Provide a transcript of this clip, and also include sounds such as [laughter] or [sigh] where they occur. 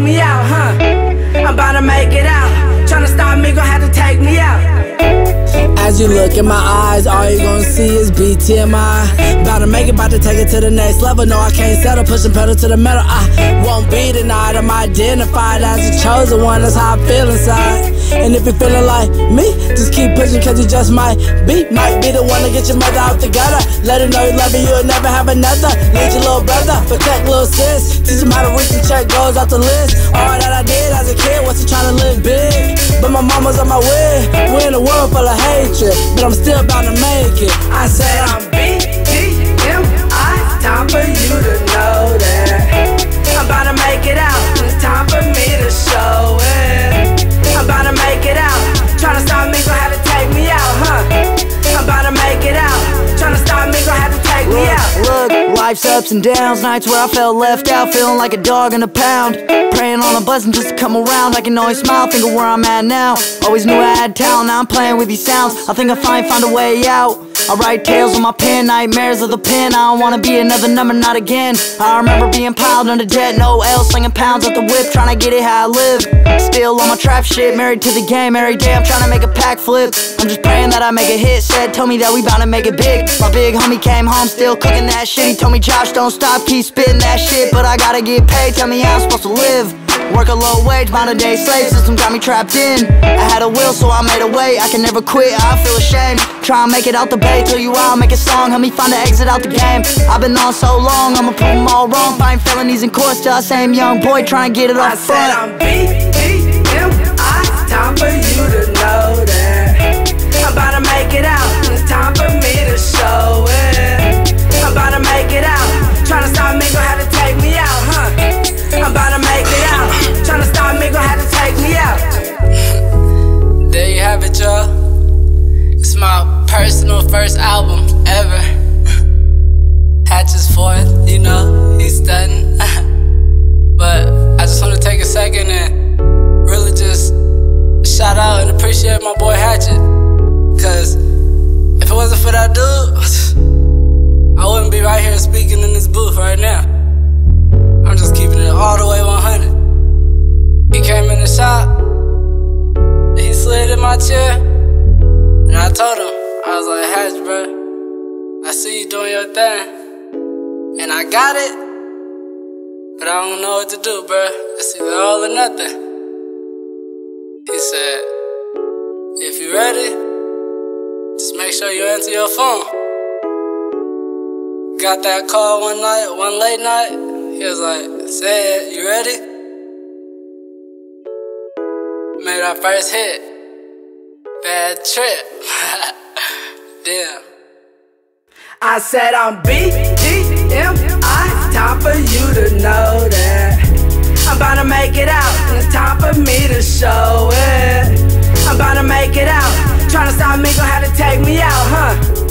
me out, huh? I'm about to make it out. Trying to stop me, gonna have to take me out. You look in my eyes, all you gonna see is BTMI. About to make it, about to take it to the next level. No, I can't settle, pushing pedal to the metal. I won't be denied. I'm identified as a chosen one. That's how I feel inside. And if you're feeling like me, just keep pushing, cause you just might be. Might be the one to get your mother out the gutter. Let her know you love her, you'll never have another. Need your little brother, protect little sis. Teach him how to reach and check goals off the list. All that I did as a kid was to try to live big. But my mama's on my way. We're in a world full of hatred, but I'm still about to make it. Life's ups and downs, nights where I felt left out, feeling like a dog in a pound. Praying on a blessing just to come around. I can always smile, think of where I'm at now. Always knew I had talent, now I'm playing with these sounds. I think I finally found a way out. I write tales with my pen, nightmares of the pen. I don't wanna be another number, not again. I remember being piled under jet, no L, slinging pounds at the whip, trying to get it how I live. Still on my trap shit, married to the game. Every day I'm trying to make a pack flip. I'm just praying that I make a hit. Sed, told me that we bound to make it big. My big homie came home, still cooking that shit. He told me, Josh, don't stop, keep spitting that shit. But I gotta get paid, tell me how I'm supposed to live. Work a low wage, modern day slave system got me trapped in. I had a will, so I made a way. I can never quit, I feel ashamed. Try and make it out the bay, till you out, make a song. Help me find an exit out the game. I've been on so long, I'ma prove them all wrong. Find felonies in court, still the same young boy try and get it I off said front. I'm BTMI. Time for you to know that I'm about to make it out. My boy Hatchet. Cause if it wasn't for that dude, I wouldn't be right here speaking in this booth right now. I'm just keeping it all the way 100. He came in the shop. He slid in my chair, and I told him, I was like, Hatch, bro, I see you doing your thing, and I got it, but I don't know what to do, bro. It's either all or nothing. He said, if you ready, just make sure you answer your phone. Got that call one night, one late night. He was like, say it, you ready? Made our first hit. Bad trip. [laughs] Damn. I said I'm BTMI. Time for you to know that I'm about to make it out. And it's time for me to show it. I'm about to make it out. Tryna stop me, gon' have to take me out, huh?